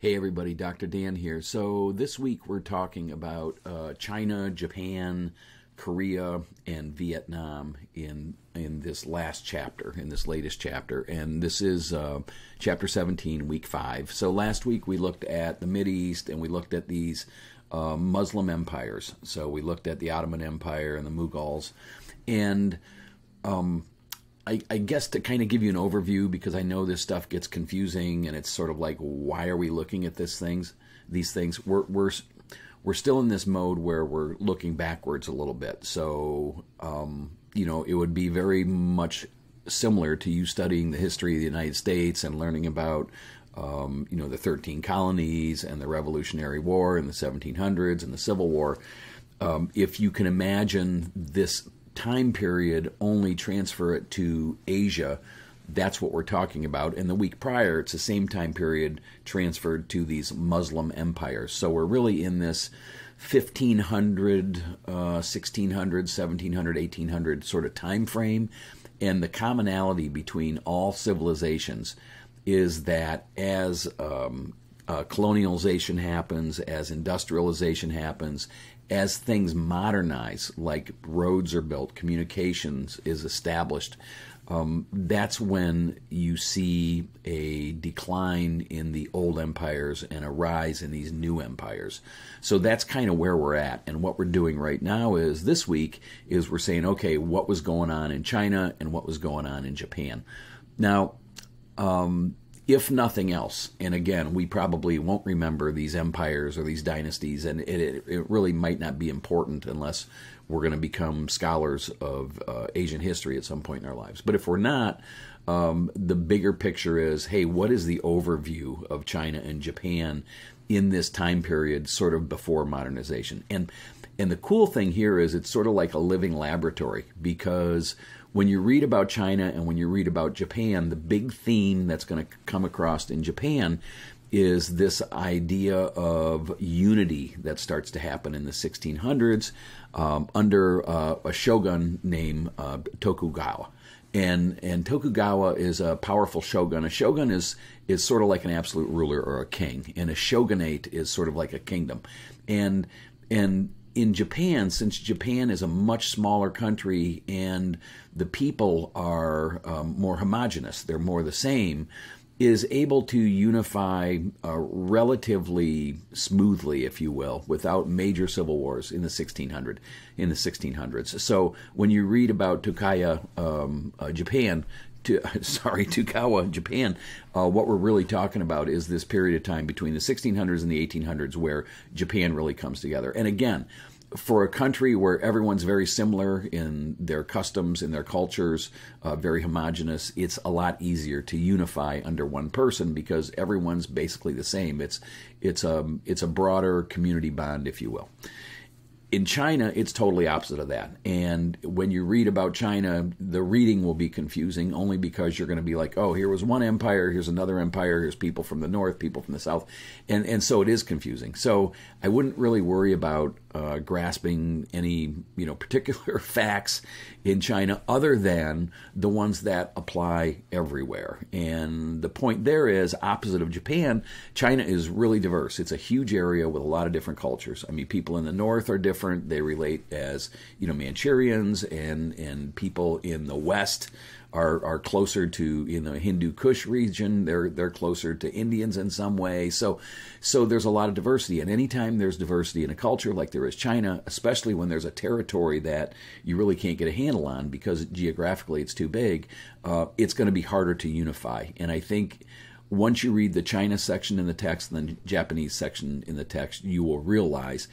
Hey everybody, Dr. Dan here. So this week we're talking about uh, China, Japan, Korea, and Vietnam in in this last chapter, in this latest chapter, and this is uh, chapter 17, week five. So last week we looked at the Mid East and we looked at these uh, Muslim empires. So we looked at the Ottoman Empire and the Mughals, and um, I, I, guess to kind of give you an overview because I know this stuff gets confusing and it's sort of like why are we looking at this things these things? We're we're we're still in this mode where we're looking backwards a little bit. So um, you know it would be very much similar to you studying the history of the United States and learning about um, you know the 13 colonies and the Revolutionary War in the 1700s and the Civil War. Um, if you can imagine this time period only transfer it to Asia, that's what we're talking about. And the week prior, it's the same time period transferred to these Muslim empires. So we're really in this 1500, uh, 1600, 1700, 1800 sort of time frame. And the commonality between all civilizations is that as um, uh, colonialization happens, as industrialization happens, as things modernize, like roads are built, communications is established, um, that's when you see a decline in the old empires and a rise in these new empires. So that's kind of where we're at. And what we're doing right now is this week is we're saying, okay, what was going on in China and what was going on in Japan. Now, um, if nothing else. And again, we probably won't remember these empires or these dynasties, and it, it, really might not be important unless we're going to become scholars of uh, Asian history at some point in our lives. But if we're not, um, the bigger picture is hey, what is the overview of China and Japan in this time period, sort of before modernization? And and the cool thing here is it's sort of like a living laboratory because when you read about China and when you read about Japan, the big theme that's going to come across in Japan is this idea of unity that starts to happen in the 1600s um, under uh, a shogun named uh, Tokugawa. And and Tokugawa is a powerful shogun. A shogun is is sort of like an absolute ruler or a king, and a shogunate is sort of like a kingdom. And and in Japan, since Japan is a much smaller country and the people are um, more homogenous, they're more the same, is able to unify uh, relatively smoothly, if you will, without major civil wars in the 1600 in the 1600s. So when you read about Tokaya, um, uh, Japan, to, sorry, Tokugawa, Japan, uh, what we're really talking about is this period of time between the 1600s and the 1800s where Japan really comes together. And again, for a country where everyone's very similar in their customs, in their cultures, uh, very homogenous, it's a lot easier to unify under one person because everyone's basically the same. It's it's a it's a broader community bond, if you will in China, it's totally opposite of that. And when you read about China, the reading will be confusing only because you're going to be like, oh, here was one empire, here's another empire, here's people from the north, people from the south. And, and so it is confusing. So I wouldn't really worry about uh, grasping any you know particular facts in China other than the ones that apply everywhere. And the point there is opposite of Japan, China is really diverse. It's a huge area with a lot of different cultures. I mean, people in the north are different. They relate as you know Manchurians, and and people in the west are are closer to in the Hindu Kush region. They're they're closer to Indians in some way. So so there's a lot of diversity. And anytime there's diversity in a culture like there is China, especially when there's a territory that you really can't get a handle on because geographically it's too big, uh, it's going to be harder to unify. And I think once you read the China section in the text and the Japanese section in the text, you will realize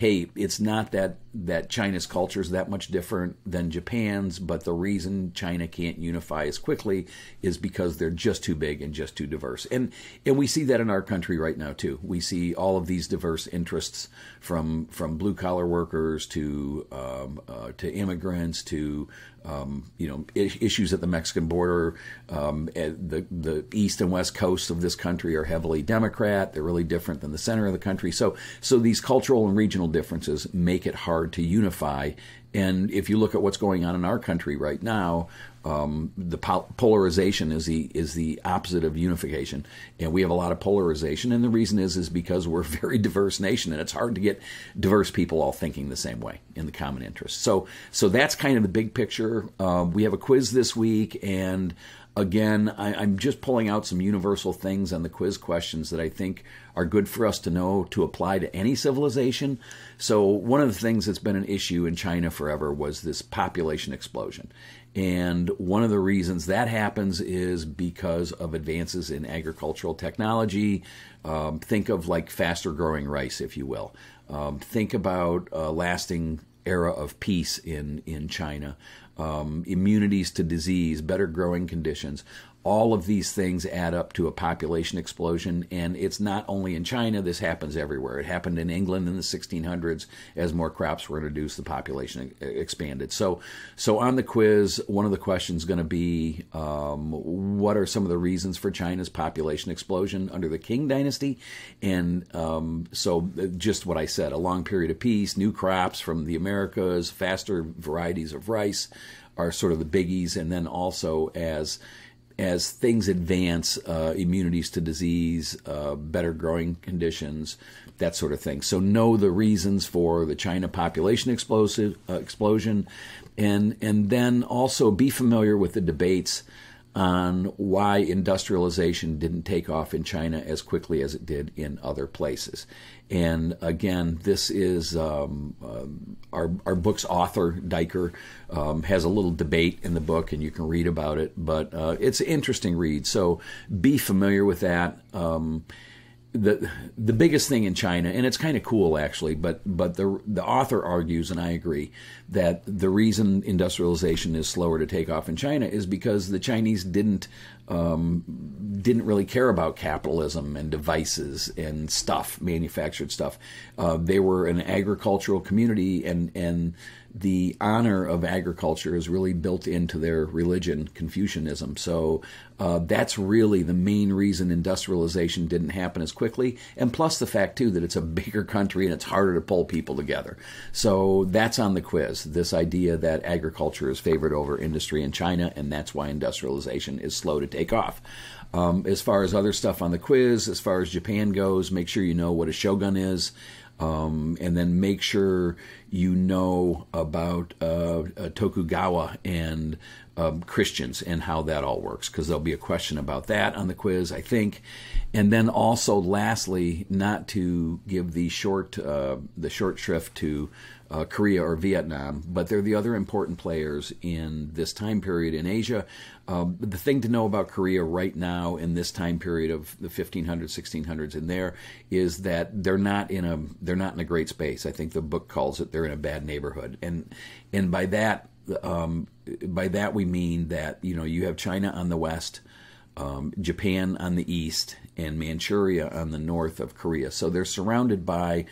hey, it's not that that China's culture is that much different than Japan's, but the reason China can't unify as quickly is because they're just too big and just too diverse. And and we see that in our country right now too. We see all of these diverse interests from from blue collar workers to um, uh, to immigrants to um, you know issues at the Mexican border. Um, the the east and west coasts of this country are heavily Democrat. They're really different than the center of the country. So so these cultural and regional differences make it hard to unify And if you look at what's going on in our country right now, um, the polarization is the is the opposite of unification, and we have a lot of polarization. And the reason is is because we're a very diverse nation, and it's hard to get diverse people all thinking the same way in the common interest. So so that's kind of the big picture. Uh, we have a quiz this week, and again, I, am just pulling out some universal things on the quiz questions that I think are good for us to know to apply to any civilization. So, one of the things that's been an issue in China forever was this population explosion. And one of the reasons that happens is because of advances in agricultural technology. Um, think of like faster growing rice, if you will. Um, think about a lasting era of peace in, in China. Um, immunities to disease, better growing conditions all of these things add up to a population explosion. And it's not only in China, this happens everywhere. It happened in England in the 1600s as more crops were introduced, the population expanded. So, so on the quiz, one of the questions is going to be um, what are some of the reasons for China's population explosion under the Qing dynasty? And um, so, uh, just what I said a long period of peace, new crops from the Americas, faster varieties of rice are sort of the biggies. And then also as as things advance, uh, immunities to disease, uh, better growing conditions, that sort of thing. So know the reasons for the China population explosive, uh, explosion, and and then also be familiar with the debates on why industrialization didn't take off in China as quickly as it did in other places. And again, this is um, um, our, our book's author, Duiker, um, has a little debate in the book, and you can read about it. But uh, it's an interesting read. So be familiar with that. The the biggest thing in China, and it's kind of cool actually, but but the the author argues, and I agree, that the reason industrialization is slower to take off in China is because the Chinese didn't um, didn't really care about capitalism and devices and stuff, manufactured stuff. Uh, they were an agricultural community, and and the honor of agriculture is really built into their religion, Confucianism. So uh, that's really the main reason industrialization didn't happen as quickly. And plus the fact, too, that it's a bigger country and it's harder to pull people together. So that's on the quiz this idea that agriculture is favored over industry in China, and that's why industrialization is slow to take off. Um, as far as other stuff on the quiz, as far as Japan goes, make sure you know what a shogun is. Um, and then make sure you know about uh, uh, Tokugawa and um, Christians and how that all works, because there'll be a question about that on the quiz, I think. And then also, lastly, not to give the short uh, the short shrift to uh, Korea or Vietnam, but they're the other important players in this time period in Asia. Um, the thing to know about Korea right now in this time period of the 1500s, 1600s, in there is that they're not in a they're not in a great space. I think the book calls it they're in a bad neighborhood, and and by that um, by that we mean that you know you have China on the west. Um, Japan on the east and Manchuria on the north of Korea. So they're surrounded by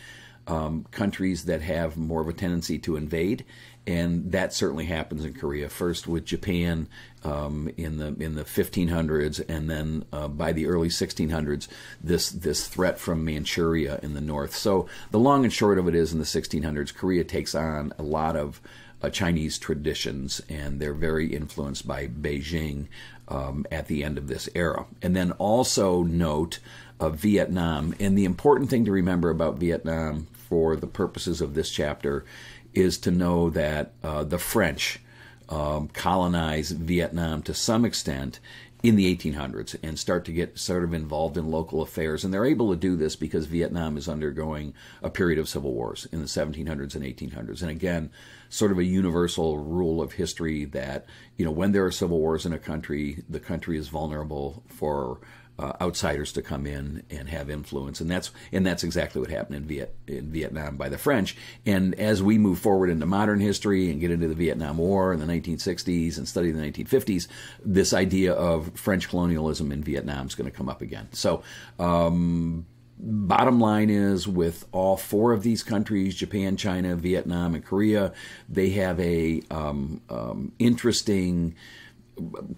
um, countries that have more of a tendency to invade, and that certainly happens in Korea. First with Japan um, in the in the 1500s, and then uh, by the early 1600s, this this threat from Manchuria in the north. So the long and short of it is, in the 1600s, Korea takes on a lot of uh, Chinese traditions, and they're very influenced by Beijing um, at the end of this era. And then also note Vietnam. And the important thing to remember about Vietnam for the purposes of this chapter is to know that uh, the French um, colonized Vietnam to some extent in the 1800s and start to get sort of involved in local affairs. And they're able to do this because Vietnam is undergoing a period of civil wars in the 1700s and 1800s. And again, sort of a universal rule of history that, you know, when there are civil wars in a country, the country is vulnerable for uh, outsiders to come in and have influence, and that's and that's exactly what happened in Viet in Vietnam by the French. And as we move forward into modern history and get into the Vietnam War in the 1960s and study the 1950s, this idea of French colonialism in Vietnam is going to come up again. So. Um, bottom line is with all four of these countries japan china vietnam and korea they have a um, um, interesting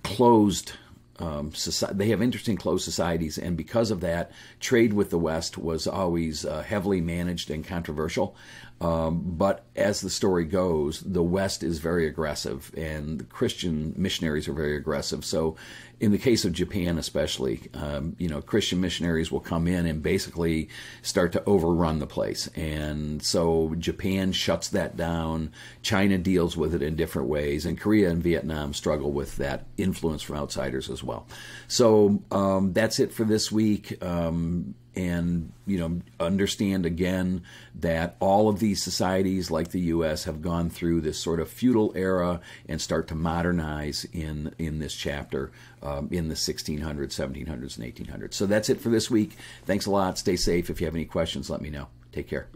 closed um, society, they have interesting closed societies, and because of that, trade with the West was always uh, heavily managed and controversial. Um, but as the story goes, the West is very aggressive, and the Christian missionaries are very aggressive. So, in the case of Japan, especially, um, you know, Christian missionaries will come in and basically start to overrun the place, and so Japan shuts that down. China deals with it in different ways, and Korea and Vietnam struggle with that influence from outsiders as well. So um, that's it for this week. Um, and you know understand again that all of these societies like the US have gone through this sort of feudal era and start to modernize in in this chapter um, in the 1600s 1700s and 1800s so that's it for this week. Thanks a lot. Stay safe. If you have any questions let me know. Take care